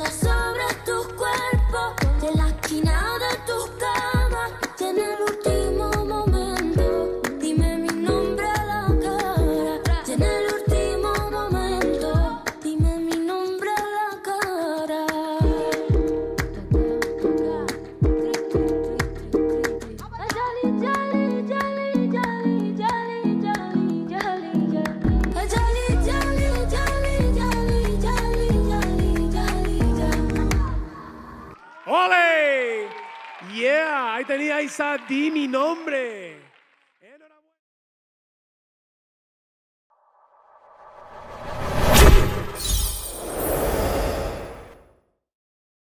so, so ¡Ole! Yeah, ahí teníais a Di mi nombre.